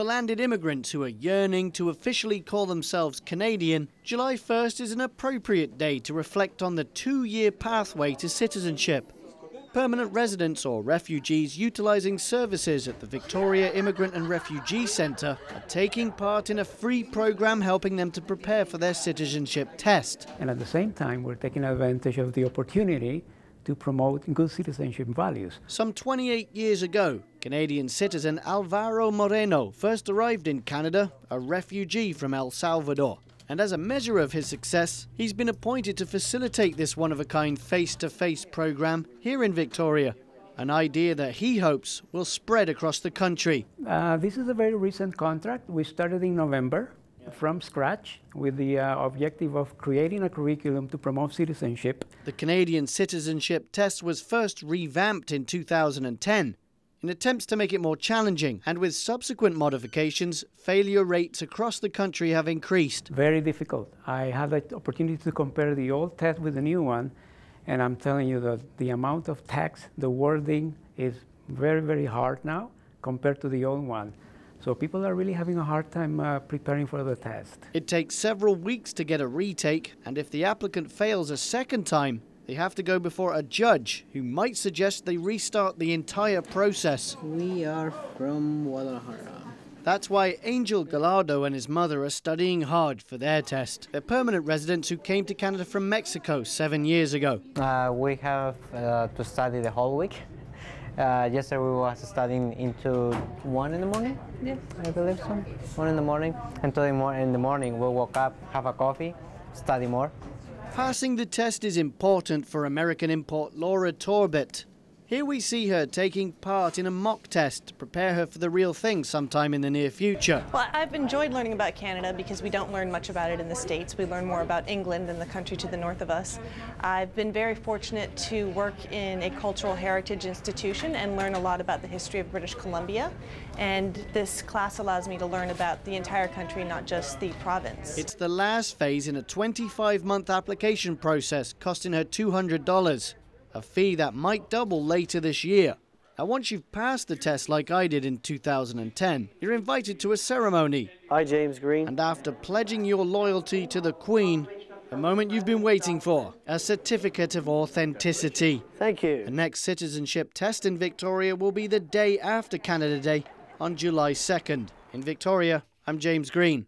For landed immigrants who are yearning to officially call themselves Canadian, July 1st is an appropriate day to reflect on the two year pathway to citizenship. Permanent residents or refugees utilising services at the Victoria Immigrant and Refugee Centre are taking part in a free programme helping them to prepare for their citizenship test. And at the same time, we're taking advantage of the opportunity to promote good citizenship values. Some 28 years ago, Canadian citizen Alvaro Moreno first arrived in Canada, a refugee from El Salvador. And as a measure of his success, he's been appointed to facilitate this one of a kind face to face program here in Victoria. An idea that he hopes will spread across the country. Uh, this is a very recent contract. We started in November from scratch with the uh, objective of creating a curriculum to promote citizenship. The Canadian citizenship test was first revamped in 2010 in attempts to make it more challenging, and with subsequent modifications, failure rates across the country have increased. Very difficult. I had the opportunity to compare the old test with the new one, and I'm telling you that the amount of text, the wording is very, very hard now compared to the old one. So people are really having a hard time uh, preparing for the test. It takes several weeks to get a retake, and if the applicant fails a second time, they have to go before a judge who might suggest they restart the entire process. We are from Guadalajara. That's why Angel Gallardo and his mother are studying hard for their test. They're permanent residents who came to Canada from Mexico seven years ago. Uh, we have uh, to study the whole week. Uh, yesterday we was studying into one in the morning. Yes, I believe so. One in the morning. Until in the morning we woke up, have a coffee, study more. Passing the test is important for American import Laura Torbett. Here we see her taking part in a mock test to prepare her for the real thing sometime in the near future. Well, I've enjoyed learning about Canada because we don't learn much about it in the States. We learn more about England and the country to the north of us. I've been very fortunate to work in a cultural heritage institution and learn a lot about the history of British Columbia. And this class allows me to learn about the entire country, not just the province. It's the last phase in a 25 month application process, costing her $200 a fee that might double later this year. Now, once you've passed the test like I did in 2010, you're invited to a ceremony. Hi, James Green. And after pledging your loyalty to the Queen, the moment you've been waiting for, a certificate of authenticity. Thank you. The next citizenship test in Victoria will be the day after Canada Day on July 2nd. In Victoria, I'm James Green.